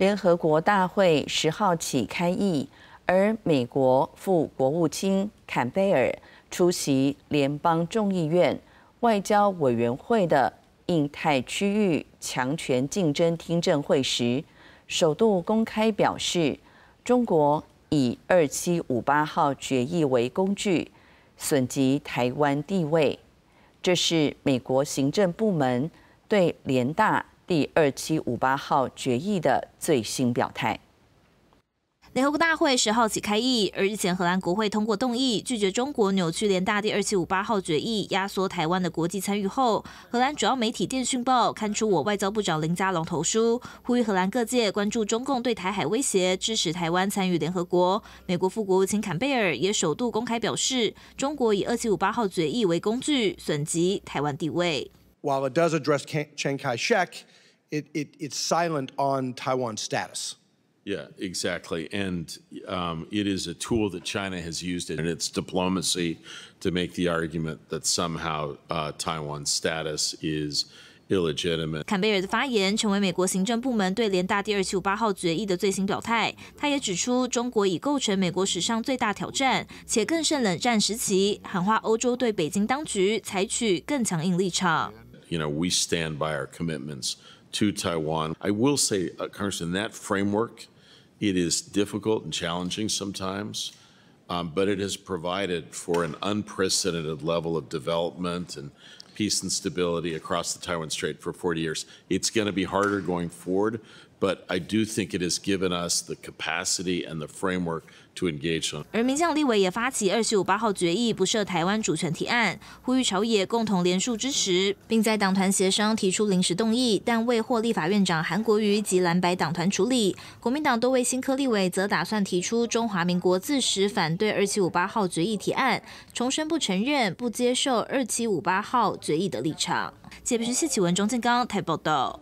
联合国大会十号起开议，而美国副国务卿坎贝尔出席联邦众议院外交委员会的印太区域强权竞争听证会时，首度公开表示，中国以二七五八号决议为工具，损及台湾地位。这是美国行政部门对联大第二七五八号决议的最新表态。联合国大会十号起开议，而日前荷兰国会通过动议，拒绝中国扭曲联大第二七五八号决议，压缩台湾的国际参与后，荷兰主要媒体《电讯报》刊出我外交部长林佳龙投书，呼吁荷兰各界关注中共对台海威胁，支持台湾参与联合国。美国副国务卿坎贝尔也首度公开表示，中国以二七五八号决议为工具，损及台湾地位。While it does address Chiang Kai-shek, it it it's silent on Taiwan status. Yeah, exactly. And um, it is a tool that China has used in its diplomacy to make the argument that somehow uh, Taiwan's status is illegitimate. 坎贝尔的发言成为美国行政部门对联大第二七五八号决议的最新表态。他也指出，中国已构成美国史上最大挑战，且更胜冷战时期，喊话欧洲对北京当局采取更强硬立场。You know, we stand by our commitments to Taiwan. I will say, uh, Congressman, that framework, it is difficult and challenging sometimes, um, but it has provided for an unprecedented level of development and peace and stability across the Taiwan Strait for 40 years. It's going to be harder going forward, but I do think it has given us the capacity and the framework to engage on. 而民将立委也发起二十五八号决议不设台湾主权提案，呼吁朝野共同联署支持，并在党团协商提出临时动议，但未获立法院长韩国瑜及蓝白党团处理。国民党多位新科立委则打算提出中华民国自始反对二七五八号决议提案，重申不承认、不接受二七五八号决议的立场。这边是谢启文、钟建刚台报道。